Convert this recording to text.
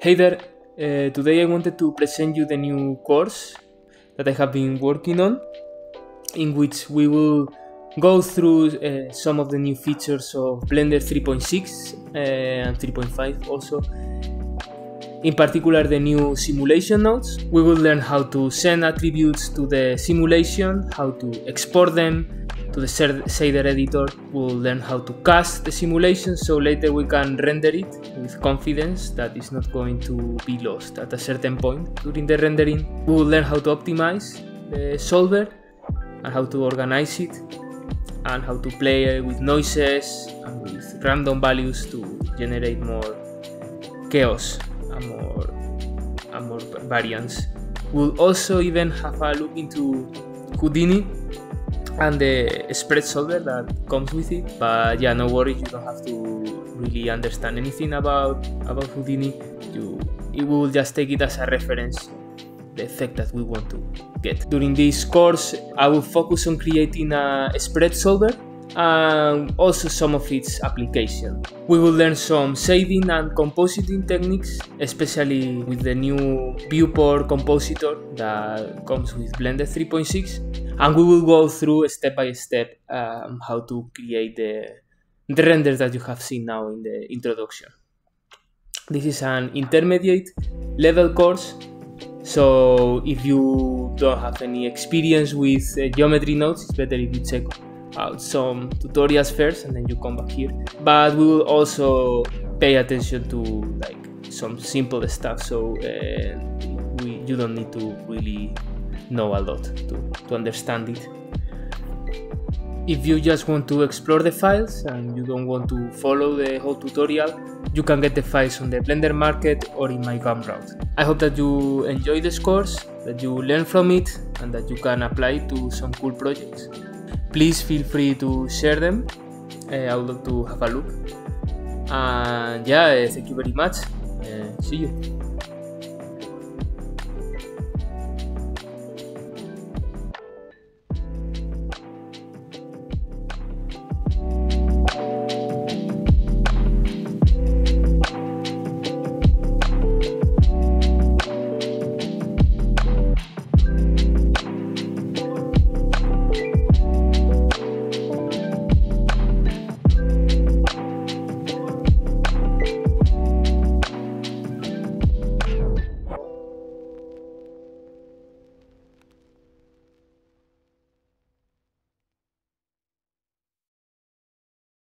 Hey there, uh, today I wanted to present you the new course that I have been working on, in which we will go through uh, some of the new features of Blender 3.6 uh, and 3.5 also. In particular, the new simulation nodes. We will learn how to send attributes to the simulation, how to export them to the shader editor. We'll learn how to cast the simulation so later we can render it with confidence that it's not going to be lost at a certain point during the rendering. We will learn how to optimize the solver and how to organize it and how to play with noises and with random values to generate more chaos and more and more variance. We'll also even have a look into Houdini and the spread solver that comes with it. But yeah, no worries, you don't have to really understand anything about about Houdini. You it will just take it as a reference the effect that we want to get. During this course, I will focus on creating a spread solver and also some of its application. We will learn some shading and compositing techniques, especially with the new viewport compositor that comes with Blender 3.6 and we will go through step by step um, how to create the, the renders that you have seen now in the introduction. This is an intermediate level course so if you don't have any experience with uh, geometry nodes, it's better if you check out some tutorials first and then you come back here. But we will also pay attention to like some simple stuff, so uh, we you don't need to really know a lot to, to understand it. If you just want to explore the files and you don't want to follow the whole tutorial, you can get the files on the Blender Market or in my Gumroad. I hope that you enjoy this course, that you learn from it, and that you can apply to some cool projects. Please feel free to share them. Uh, I would love to have a look. And yeah, thank you very much. Uh, see you.